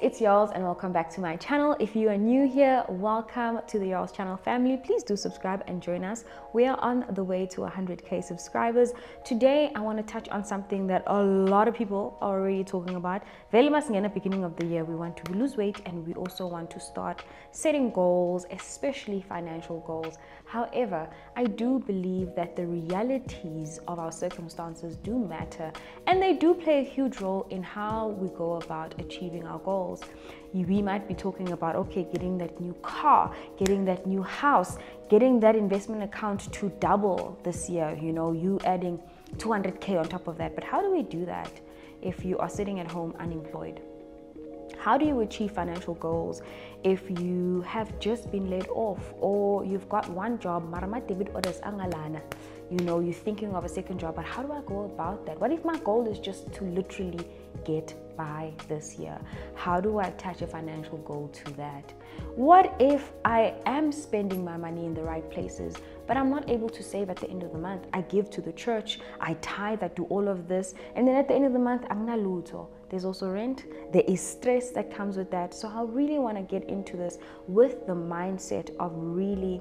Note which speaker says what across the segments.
Speaker 1: It's Yolz and welcome back to my channel. If you are new here, welcome to the Yolz channel family. Please do subscribe and join us. We are on the way to 100k subscribers. Today, I want to touch on something that a lot of people are already talking about. Very much in the beginning of the year, we want to lose weight and we also want to start setting goals, especially financial goals. However, I do believe that the realities of our circumstances do matter and they do play a huge role in how we go about achieving our goals. We might be talking about, okay, getting that new car, getting that new house, getting that investment account to double this year, you know, you adding 200K on top of that. But how do we do that if you are sitting at home unemployed? How do you achieve financial goals if you have just been laid off or you've got one job, marama debit orders angalana? You know, you're thinking of a second job, but how do I go about that? What if my goal is just to literally get by this year? How do I attach a financial goal to that? What if I am spending my money in the right places, but I'm not able to save at the end of the month? I give to the church, I tithe, I do all of this, and then at the end of the month, I'm not luto. There's also rent, there is stress that comes with that. So I really want to get into this with the mindset of really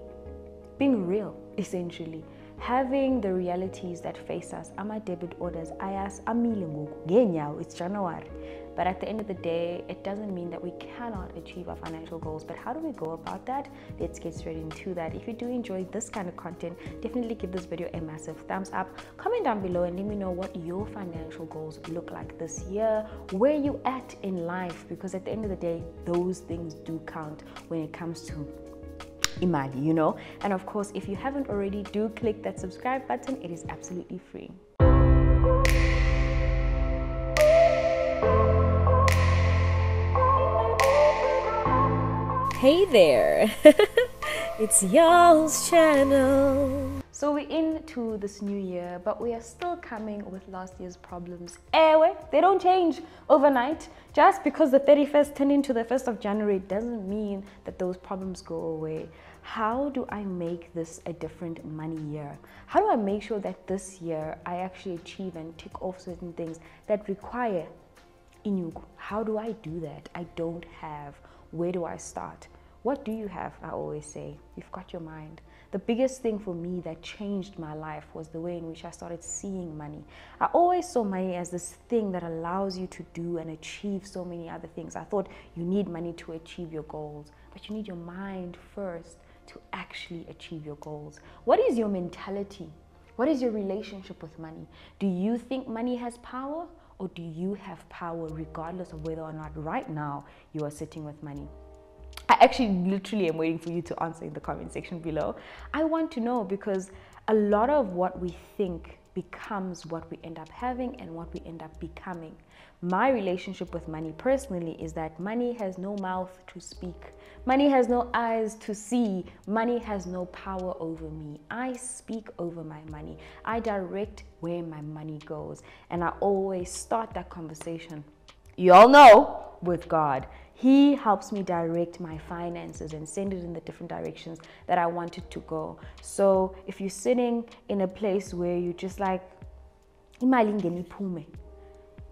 Speaker 1: being real, essentially. Having the realities that face us. Ama debit orders? Ayas amile ngoku? It's january but at the end of the day it doesn't mean that we cannot achieve our financial goals but how do we go about that let's get straight into that if you do enjoy this kind of content definitely give this video a massive thumbs up comment down below and let me know what your financial goals look like this year where you at in life because at the end of the day those things do count when it comes to imali, you know? And of course, if you haven't already, do click that subscribe button. It is absolutely free. Hey there, it's Yolz channel. So we're into this new year, but we are still coming with last year's problems. Eh, anyway, they don't change overnight. Just because the 31st turned into the 1st of January doesn't mean that those problems go away. How do I make this a different money year? How do I make sure that this year I actually achieve and tick off certain things that require inyugu? How do I do that? I don't have. Where do I start? What do you have? I always say, you've got your mind. The biggest thing for me that changed my life was the way in which I started seeing money. I always saw money as this thing that allows you to do and achieve so many other things. I thought you need money to achieve your goals, but you need your mind first to actually achieve your goals. What is your mentality? What is your relationship with money? Do you think money has power? Or do you have power regardless of whether or not right now you are sitting with money? I actually literally am waiting for you to answer in the comment section below. I want to know because a lot of what we think becomes what we end up having and what we end up becoming. My relationship with money personally is that money has no mouth to speak. Money has no eyes to see. Money has no power over me. I speak over my money. I direct where my money goes. And I always start that conversation. You all know with God. He helps me direct my finances and send it in the different directions that I want it to go. So if you're sitting in a place where you're just like,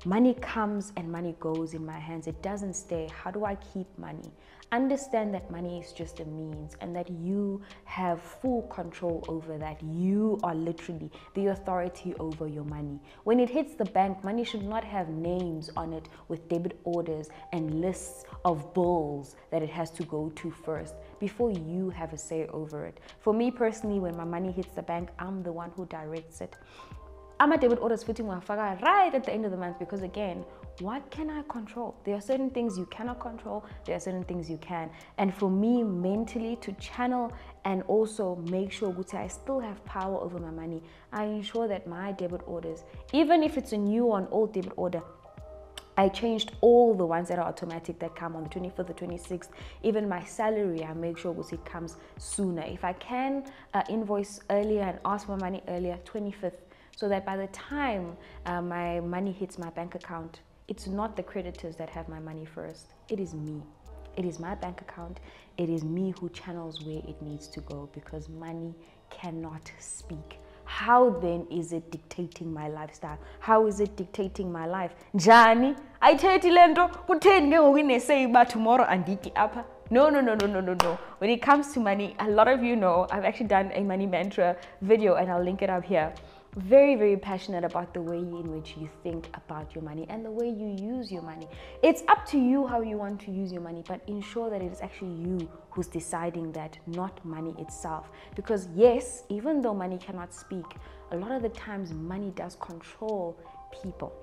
Speaker 1: money comes and money goes in my hands, it doesn't stay. How do I keep money? Understand that money is just a means and that you have full control over that. You are literally the authority over your money. When it hits the bank, money should not have names on it with debit orders and lists of bills that it has to go to first before you have a say over it. For me personally, when my money hits the bank, I'm the one who directs it. Ama debit orders futhi ngiwafaka right at the end of the month because again what can I control? There are certain things you cannot control, there are certain things you can. And for me, mentally, to channel and also make sure that I still have power over my money, I ensure that my debit orders, even if it's a new or an old debit order, I changed all the ones that are automatic that come on the 24th, the 26th. Even my salary, I make sure it comes sooner. If I can uh, invoice earlier and ask for money earlier, 25th, so that by the time uh, my money hits my bank account, it's not the creditors that have my money first. It is me. It is my bank account. It is me who channels where it needs to go because money cannot speak. how then is it dictating my lifestyle how is it dictating my life njani ayithethi le nto kutheni ke ngoku inesay uba tomorrow andiki apha no, no, no, no, no, no, no. When it comes to money, a lot of you know I've actually done a money mantra video and I'll link it up here very, very passionate about the way in which you think about your money and the way you use your money. It's up to you how you want to use your money, but ensure that it is actually you who's deciding that, not money itself. Because, yes, even though money cannot speak, a lot of the times money does control people.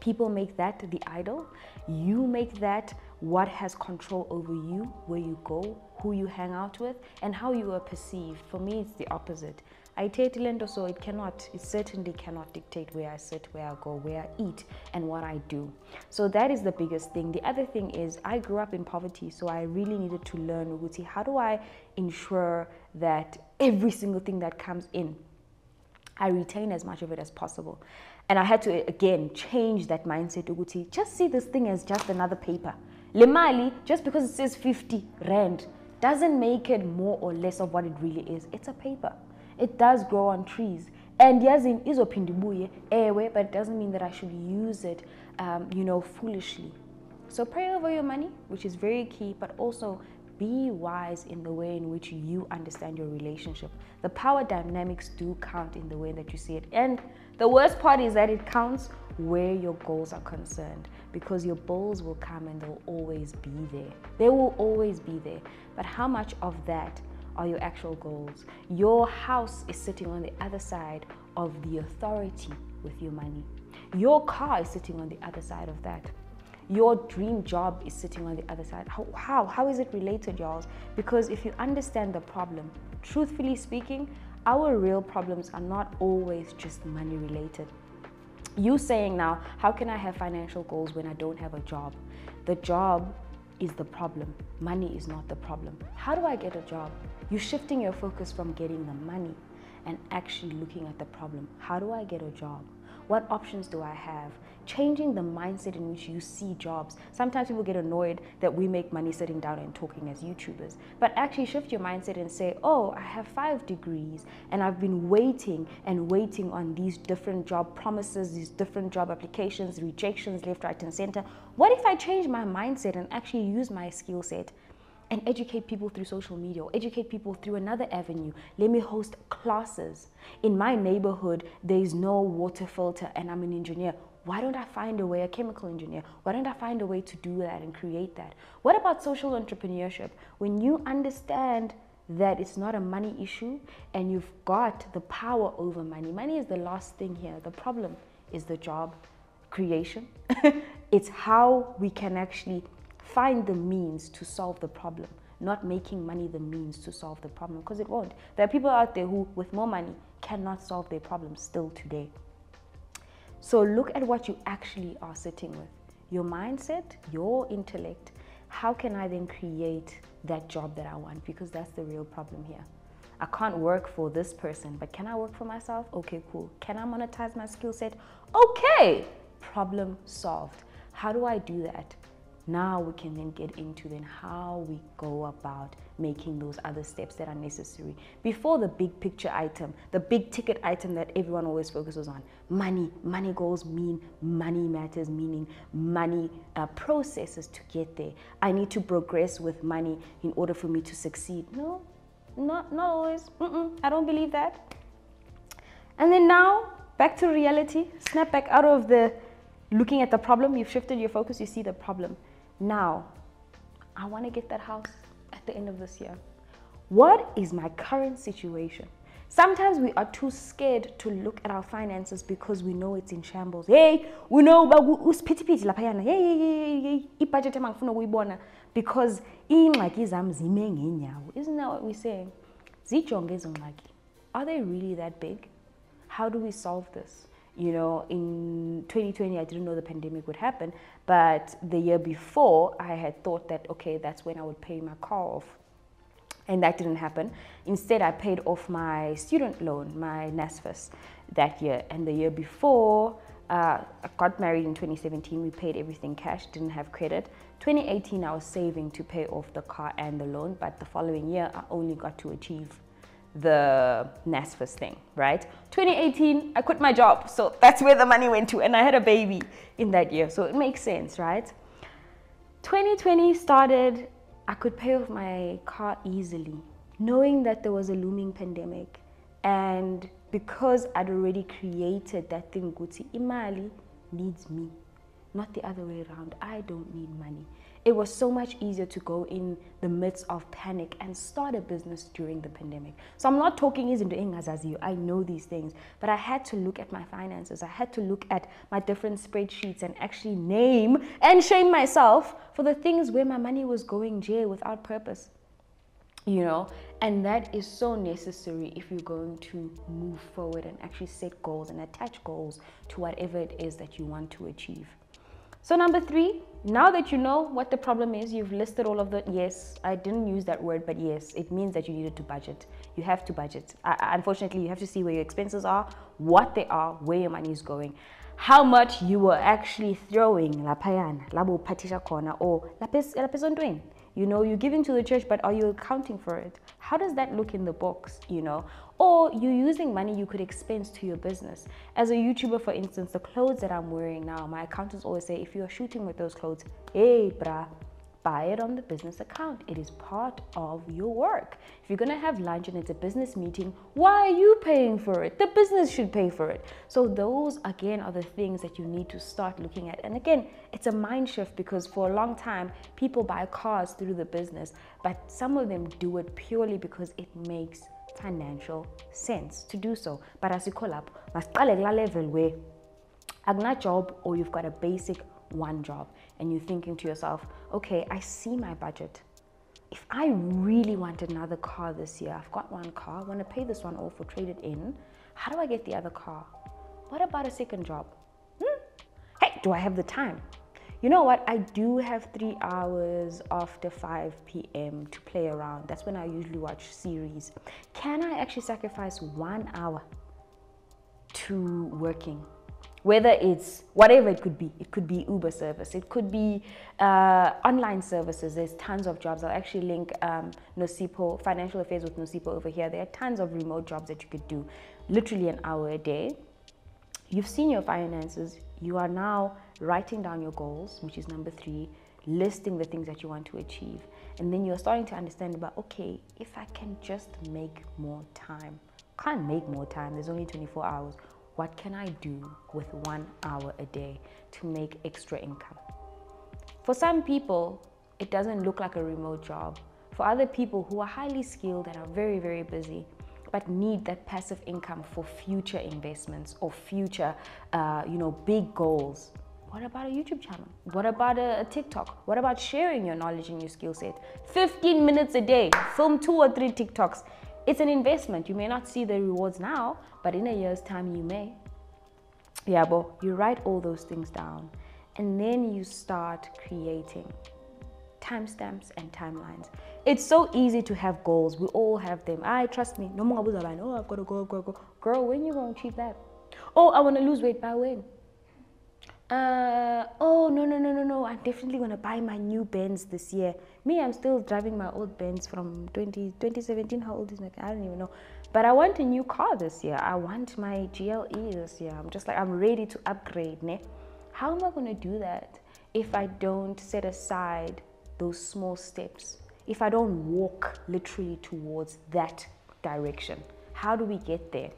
Speaker 1: People make that the idol. You make that what has control over you, where you go, who you hang out with, and how you are perceived. For me, it's the opposite. I take lento, so it cannot, it certainly cannot dictate where I sit, where I go, where I eat, and what I do. So that is the biggest thing. The other thing is I grew up in poverty, so I really needed to learn Uguti. How do I ensure that every single thing that comes in, I retain as much of it as possible? And I had to again change that mindset, Uguti. Just see this thing as just another paper. Lemali, just because it says 50 rand, doesn't make it more or less of what it really is. It's a paper. It does grow on trees. And yazi izophinda ibuye ewe but it doesn't mean that i should use it um, you know foolishly. So pray over your money which is very key but also be wise in the way in which you understand your relationship. The power dynamics do count in the way that you see it. And the worst part is that it counts where your goals are concerned because your goals will come and they'll always be there they will always be there but how much of that are your actual goals. Your house is sitting on the other side of the authority with your money. Your car is sitting on the other side of that. Your dream job is sitting on the other side. How, how, how is it related, y'all? Because if you understand the problem, truthfully speaking, our real problems are not always just money related. You saying now, how can I have financial goals when I don't have a job? The job is the problem. Money is not the problem. How do I get a job? You're shifting your focus from getting the money and actually looking at the problem. How do I get a job? What options do I have? Changing the mindset in which you see jobs. Sometimes people get annoyed that we make money sitting down and talking as YouTubers. But actually shift your mindset and say, oh, I have five degrees and I've been waiting and waiting on these different job promises, these different job applications, rejections left, right, and center. What if I change my mindset and actually use my skill set and educate people through social media or educate people through another avenue. Let me host classes. In my neighborhood, there is no water filter and I'm an engineer. Why don't I find a way, a chemical engineer? Why don't I find a way to do that and create that? What about social entrepreneurship? When you understand that it's not a money issue and you've got the power over money, money is the last thing here. The problem is the job creation. it's how we can actually find the means to solve the problem, not making money the means to solve the problem, because it won't. There are people out there who, with more money, cannot solve their problems still today. So look at what you actually are sitting with your mindset, your intellect. How can I then create that job that I want? Because that's the real problem here. I can't work for this person, but can I work for myself? Okay, cool. Can I monetize my skill set? Okay, problem solved. How do I do that? Now we can then get into then how we go about making those other steps that are necessary before the big picture item, the big ticket item that everyone always focuses on. Money, money goals mean money matters, meaning money uh, processes to get there. I need to progress with money in order for me to succeed. No, not, not always. Mm -mm, I don't believe that. And then now, back to reality. Snap back out of the looking at the problem. You've shifted your focus, you see the problem. Now, I want to get that house at the end of this year. What is my current situation? Sometimes we are too scared to look at our finances because we know it's in shambles. Hey, we know usiphithiphithi laphayana. Hey, hey, hey, hey, ibudget emangifuna ukuyibona because ingxaki zam zime. Isn't that what we're saying? Zijonge ezo ngxaki. Are they really that big? How do we solve this? You know, in 2020, I didn't know the pandemic would happen, but the year before, I had thought that, okay, that's when I would pay my car off. And that didn't happen. Instead, I paid off my student loan, my NSFAS, that year. And the year before, uh, I got married in 2017. We paid everything cash, didn't have credit. 2018, I was saving to pay off the car and the loan, but the following year, I only got to achieve the NSFAS thing, right? 2018, I quit my job. So that's where the money went to. And I had a baby in that year. So it makes sense, right? 2020 started, I could pay off my car easily, knowing that there was a looming pandemic. And because I'd already created that thing, Guti, Imali needs me, not the other way around. I don't need money it was so much easier to go in the midst of panic and start a business during the pandemic. So I'm not talking into Engazaziyo. I know these things, but I had to look at my finances. I had to look at my different spreadsheets and actually name and shame myself for the things where my money was going jail without purpose. You know, and that is so necessary if you're going to move forward and actually set goals and attach goals to whatever it is that you want to achieve. So number three, now that you know what the problem is, you've listed all of the, yes, I didn't use that word, but yes, it means that you needed to budget. You have to budget. Uh, unfortunately, you have to see where your expenses are, what they are, where your money is going, how much you were actually throwing La lapayana, labo patisha corner, or lapis, lapis on you know, you're giving to the church, but are you accounting for it? How does that look in the books, you know? Or you're using money you could expense to your business. As a YouTuber, for instance, the clothes that I'm wearing now, my accountants always say, if you're shooting with those clothes, hey, brah, buy it on the business account. It is part of your work. If you're going to have lunch and it's a business meeting, why are you paying for it? The business should pay for it. So, those again are the things that you need to start looking at. And again, it's a mind shift because for a long time, people buy cars through the business, but some of them do it purely because it makes financial sense to do so. But as you call up, level where a job or you've got a basic one job and you're thinking to yourself, okay, I see my budget. If I really want another car this year, I've got one car, I want to pay this one off or trade it in. How do I get the other car? What about a second job? Hmm? Hey, do I have the time? You know what? I do have three hours after 5 p.m. to play around. That's when I usually watch series. Can I actually sacrifice one hour to working? Whether it's whatever it could be. It could be uber service. It could be uh, online services. There's tons of jobs. I'll actually link um, Nosipho financial affairs with Nosipho over here. There are tons of remote jobs that you could do literally an hour a day. You've seen your finances. You are now writing down your goals which is number three listing the things that you want to achieve. And then you're starting to understand about okay if i can just make more time. Can't make more time. There's only 24 hours what can I do with one hour a day to make extra income? For some people, it doesn't look like a remote job. For other people who are highly skilled and are very, very busy, but need that passive income for future investments or future, uh, you know, big goals. What about a YouTube channel? What about a, a TikTok? What about sharing your knowledge and your skill set? 15 minutes a day, film two or three TikToks it's an investment. You may not see the rewards now, but in a year's time, you may. Yeah, but you write all those things down and then you start creating timestamps and timelines. It's so easy to have goals. We all have them. I trust me. No more oh, I've got to go, go, go. Girl, when you gonna achieve that? Oh, I want to lose weight by when? Uh, oh no no no no no. I'm definitely going to buy my new benz this year. Me i'm still driving my old benz from 20, 2017 how old is my i don't even know. But i want a new car this year. I want my gle this year. I'm just like i'm ready to upgrade ne? how am i going to do that if i don't set aside those small steps? If i don't walk literally towards that direction? How do we get there?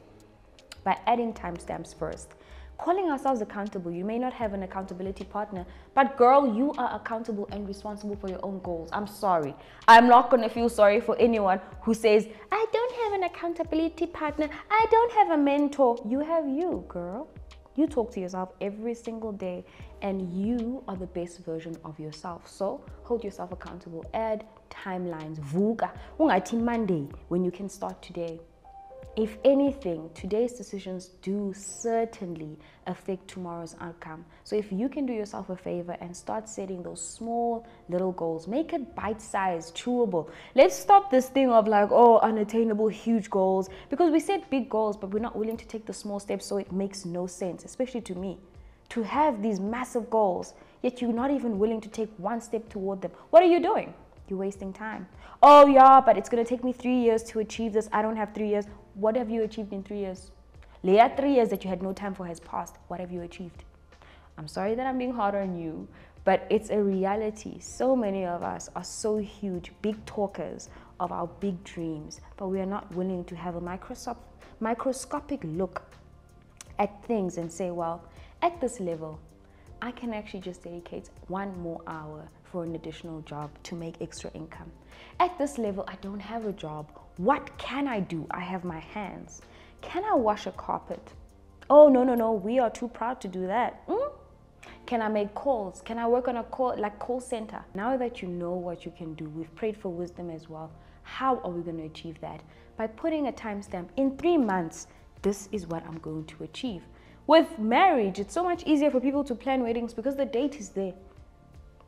Speaker 1: By adding timestamps first calling ourselves accountable. You may not have an accountability partner, but girl, you are accountable and responsible for your own goals. I'm sorry. I'm not going to feel sorry for anyone who says, I don't have an accountability partner. I don't have a mentor. You have you, girl. You talk to yourself every single day and you are the best version of yourself. So hold yourself accountable. Add timelines. Vuga. Ungathi Monday when you can start today. If anything, today's decisions do certainly affect tomorrow's outcome. So if you can do yourself a favor and start setting those small little goals, make it bite-sized, chewable. Let's stop this thing of like, oh, unattainable, huge goals, because we set big goals, but we're not willing to take the small steps, so it makes no sense, especially to me. To have these massive goals, yet you're not even willing to take one step toward them. What are you doing? you're wasting time. Oh, yeah, but it's going to take me three years to achieve this. I don't have three years. What have you achieved in three years? Leah, three years that you had no time for has passed. What have you achieved? I'm sorry that I'm being hard on you, but it's a reality. So many of us are so huge, big talkers of our big dreams, but we are not willing to have a microscopic look at things and say, well, at this level, I can actually just dedicate one more hour for an additional job to make extra income. At this level, I don't have a job. What can I do? I have my hands. Can I wash a carpet? Oh, no, no, no, we are too proud to do that. Mm? Can I make calls? Can I work on a call like call center? Now that you know what you can do, we've prayed for wisdom as well. How are we going to achieve that? By putting a timestamp in three months, this is what I'm going to achieve. With marriage, it's so much easier for people to plan weddings because the date is there.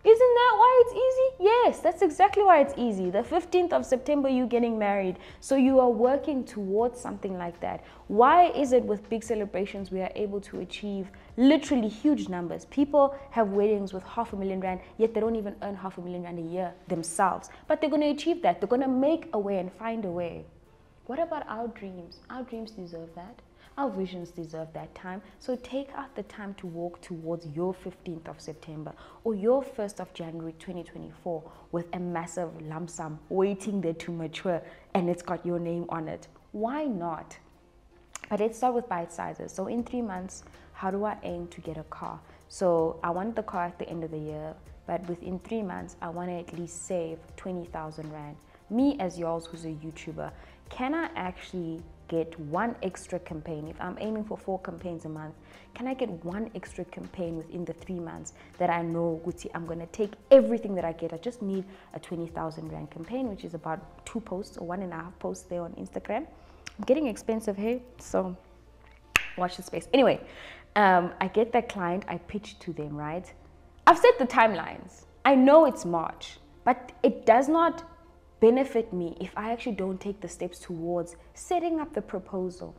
Speaker 1: Isn't that why it's easy? Yes, that's exactly why it's easy. The 15th of September, you're getting married. So you are working towards something like that. Why is it with big celebrations we are able to achieve literally huge numbers? People have weddings with half a million rand, yet they don't even earn half a million rand a year themselves. But they're going to achieve that. They're going to make a way and find a way. What about our dreams? Our dreams deserve that. Our visions deserve that time. So take out the time to walk towards your 15th of September or your 1st of January 2024 with a massive lump sum waiting there to mature and it's got your name on it. Why not? But let's start with bite sizes. So in three months, how do I aim to get a car? So I want the car at the end of the year, but within three months, I want to at least save 20,000 Rand. Me as Yolz who's a YouTuber, can I actually get one extra campaign, if I'm aiming for four campaigns a month, can I get one extra campaign within the three months that I know, Gucci, I'm going to take everything that I get. I just need a 20,000 Rand campaign, which is about two posts or one and a half posts there on Instagram. I'm getting expensive here, so watch the space. Anyway, um, I get that client, I pitch to them, right? I've set the timelines. I know it's March, but it does not benefit me if I actually don't take the steps towards setting up the proposal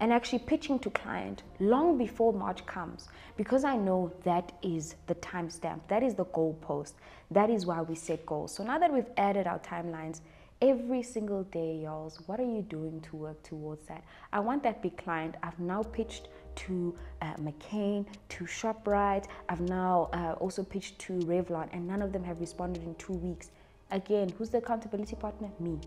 Speaker 1: and actually pitching to client long before March comes because I know that is the timestamp, that is the goalpost, that is why we set goals. So now that we've added our timelines, every single day, y'all, what are you doing to work towards that? I want that big client. I've now pitched to uh, McCain, to ShopRite. I've now uh, also pitched to Revlon, and none of them have responded in two weeks. Again, who's the accountability partner? Me.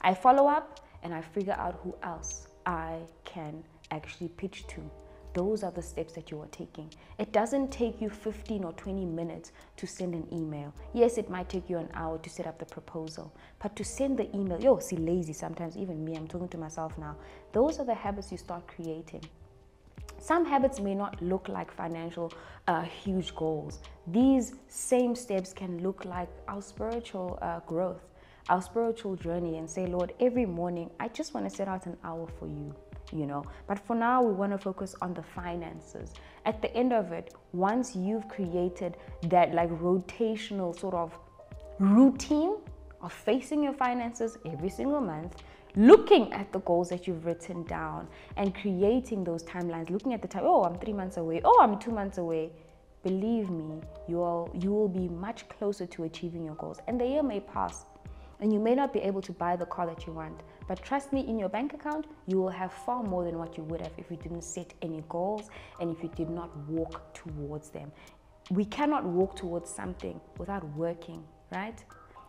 Speaker 1: I follow up and I figure out who else I can actually pitch to. Those are the steps that you are taking. It doesn't take you 15 or 20 minutes to send an email. Yes, it might take you an hour to set up the proposal, but to send the email, yo, see, lazy sometimes, even me, I'm talking to myself now. Those are the habits you start creating. Some habits may not look like financial uh, huge goals. These same steps can look like our spiritual uh, growth, our spiritual journey, and say, Lord, every morning I just want to set out an hour for you. You know, but for now, we want to focus on the finances. At the end of it, once you've created that like rotational sort of routine of facing your finances every single month, looking at the goals that you've written down and creating those timelines, looking at the time, oh, I'm three months away, oh, I'm two months away. Believe me, you will, you will be much closer to achieving your goals. And the year may pass and you may not be able to buy the car that you want. But trust me, in your bank account, you will have far more than what you would have if you didn't set any goals and if you did not walk towards them. We cannot walk towards something without working, right?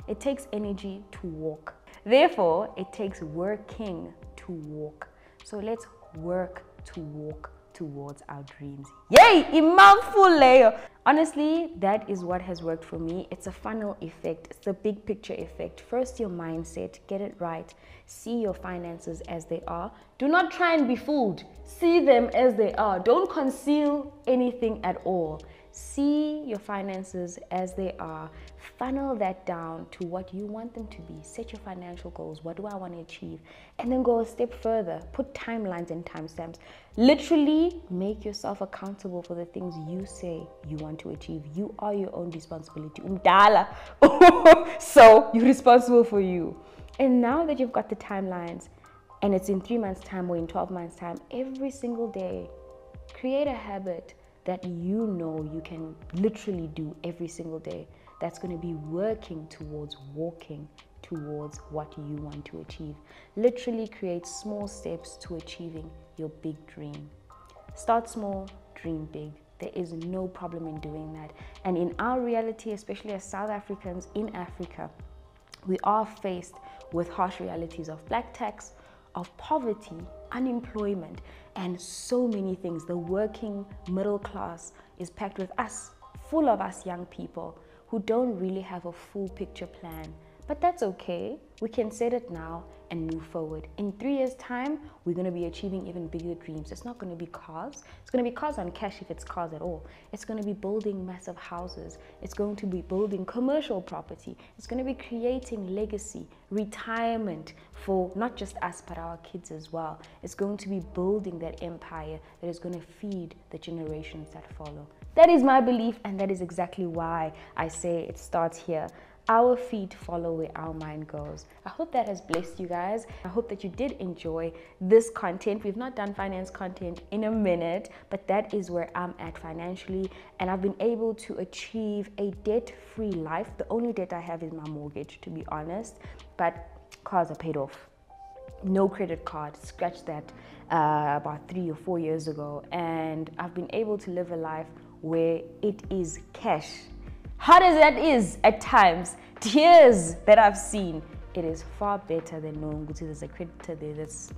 Speaker 1: It takes energy to walk. Therefore, it takes working to walk. So let's work to walk towards our dreams. Yay! Imamful layer. Honestly, that is what has worked for me. It's a funnel effect. It's the big picture effect. First, your mindset, get it right. See your finances as they are. Do not try and be fooled. See them as they are. Don't conceal anything at all. See your finances as they are. Funnel that down to what you want them to be. Set your financial goals. What do I want to achieve? And then go a step further. Put timelines and timestamps. Literally make yourself accountable for the things you say you want to achieve. You are your own responsibility. Umdala. so you're responsible for you. And now that you've got the timelines, and it's in three months' time or in 12 months' time, every single day, create a habit that you know you can literally do every single day. that's going to be working towards walking towards what you want to achieve. Literally create small steps to achieving your big dream. Start small, dream big. There is no problem in doing that. And in our reality, especially as South Africans in Africa, we are faced with harsh realities of black tax, of poverty, unemployment, and so many things. The working middle class is packed with us, full of us young people who don't really have a full picture plan but that's okay. We can set it now and move forward. In three years' time, we're to be achieving even bigger dreams. It's not to be cars. It's to be cars on cash if it's cars at all. It's to be building massive houses. It's going to be building commercial property. It's to be creating legacy, retirement for not just us, but our kids as well. It's going to be building that empire that is to feed the generations that follow. That is my belief, and that is exactly why I say it starts here our feet follow where our mind goes. I hope that has blessed you guys. I hope that you did enjoy this content. We've not done finance content in a minute, but that is where I'm at financially. And I've been able to achieve a debt free life. The only debt I have is my mortgage, to be honest, but cars are paid off. No credit card, scratch that uh, about three or four years ago. And I've been able to live a life where it is cash hard as that is at times, tears that I've seen, it is far better than knowing that there's a creditor there that's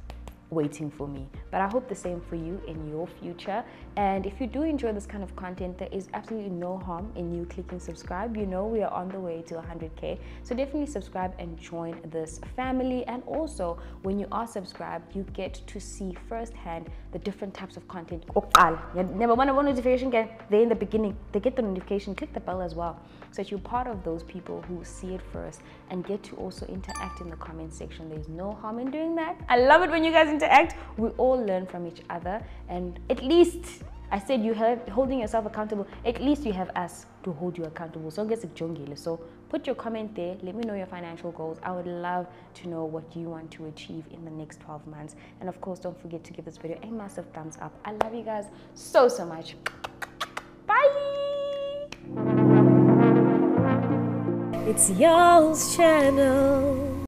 Speaker 1: waiting for me. But I hope the same for you in your future. And if you do enjoy this kind of content, there is absolutely no harm in you clicking subscribe. You know we are on the way to 100k. So definitely subscribe and join this family. And also, when you are subscribed, you get to see firsthand the different types of content. Oh, never one notification get there in the beginning. They get the notification, click the bell as well. So that you're part of those people who see it first and get to also interact in the comment section. There's no harm in doing that. I love it when you guys interact. We all learn from each other and at least I said you have holding yourself accountable. At least you have us to hold you accountable. So guess So put your comment there. Let me know your financial goals. I would love to know what you want to achieve in the next 12 months. And of course, don't forget to give this video a massive thumbs up. I love you guys so so much. Bye. It's Yolz channel.